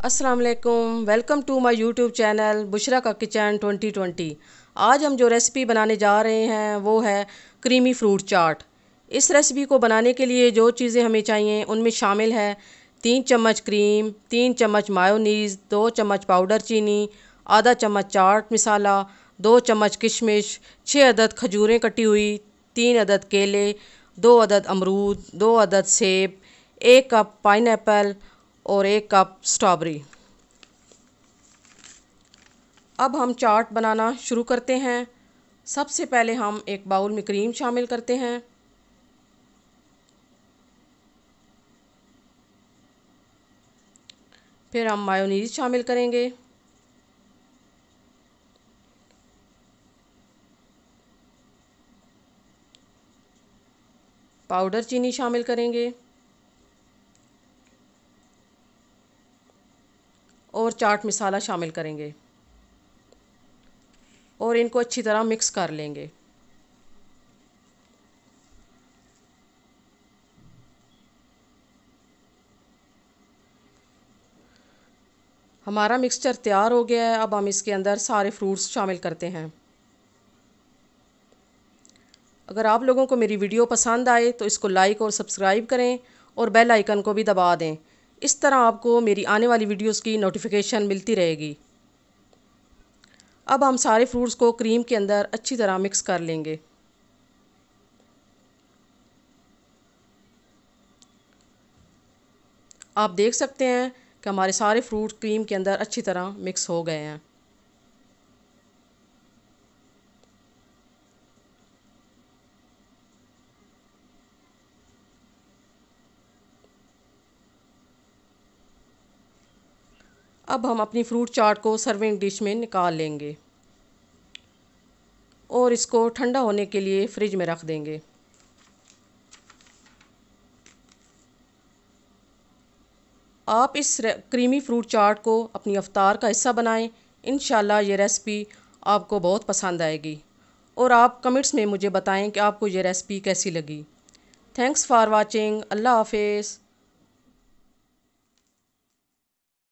अस्सलाम वालेकुम to my YouTube channel Bushra का किचन 2020 आज हम जो रेसिपी बनाने जा रहे हैं, वो है क्रीमी फ्रूट चाट इस रेसिपी को बनाने के लिए जो चीज़ें हमें चाहिए, उनमें शामिल है तीन चम्मच क्रीम तीन चम्मच मायोनीज़ दो चम्मच पाउडर चीनी, आधा चम्मच चाट मसाला, दो चम्मच किशमिश छः अदद खजूरें कटी हुई, तीन अदद केले, दो अदद अमरूद, दो अदद सेब, एक कप पाइन और एक कप स्ट्रॉबेरी। अब हम चाट बनाना शुरू करते हैं। सबसे पहले हम एक बाउल में क्रीम शामिल करते हैं। फिर हम मायोनीज शामिल करेंगे। पाउडर चीनी शामिल करेंगे। और चाट मसाला शामिल करेंगे। और इनको अच्छी तरह मिक्स कर लेंगे। हमारा मिक्सचर तैयार हो गया है। अब हम इसके अंदर सारे फ्रूट्स शामिल करते हैं। अगर आप लोगों को मेरी वीडियो पसंद आए तो इसको लाइक और सब्सक्राइब करें और बेल आइकन को भी दबा दें। इस तरह आपको मेरी आने वाली वीडियोस की नोटिफिकेशन मिलती रहेगी। अब हम सारे फ्रूट्स को क्रीम के अंदर अच्छी तरह मिक्स कर लेंगे। आप देख सकते हैं कि हमारे सारे फ्रूट क्रीम के अंदर अच्छी तरह मिक्स हो गए हैं। अब हम अपनी फ्रूट चाट को सर्विंग डिश में निकाल लेंगे। और इसको ठंडा होने के लिए फ्रिज में रख देंगे। आप इस क्रीमी फ्रूट चाट को अपनी अवतार का हिस्सा बनाएँ। इन ये रेसिपी आपको बहुत पसंद आएगी। और आप कमेंट्स में मुझे बताएँ कि आपको ये रेसिपी कैसी लगी। थैंक्स फॉर वाचिंग अल्लाह हाफिज़।